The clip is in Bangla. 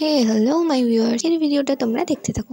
হে হ্যালো মাই ভিউয়ার্স এই ভিডিওটা তোমরা দেখতে থাকো।